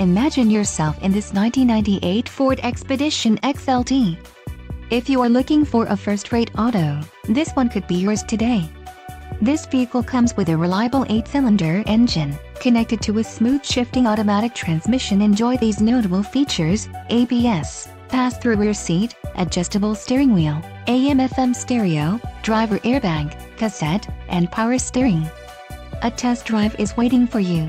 Imagine yourself in this 1998 Ford Expedition XLT. If you are looking for a first-rate auto, this one could be yours today. This vehicle comes with a reliable 8-cylinder engine, connected to a smooth shifting automatic transmission. Enjoy these notable features, ABS, pass-through rear seat, adjustable steering wheel, AM-FM stereo, driver airbag, cassette, and power steering. A test drive is waiting for you.